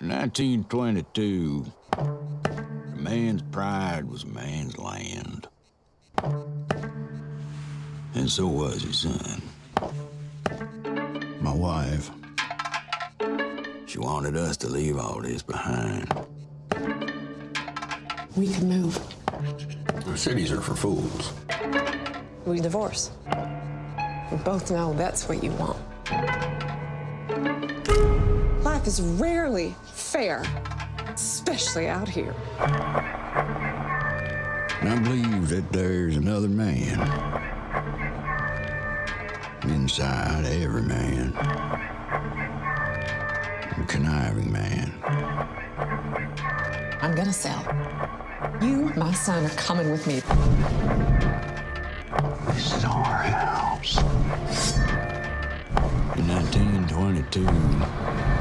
1922, a man's pride was a man's land. And so was his son. My wife. She wanted us to leave all this behind. We can move. Cities are for fools. We divorce. We both know that's what you want. Life is rarely fair, especially out here. I believe that there's another man inside every man. A conniving man. I'm gonna sell. You, my son, are coming with me. This is our house. In 1922, I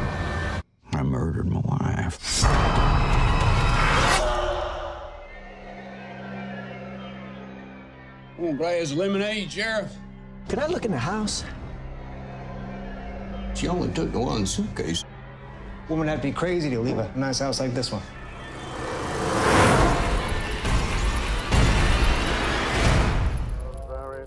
murdered my wife. Want a glass of lemonade, Sheriff? Can I look in the house? She only took the one suitcase. Woman, that'd be crazy to leave a nice house like this one. very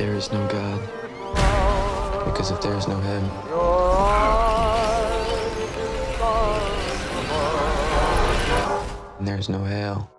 there is no God, because if there is no then there is no hell.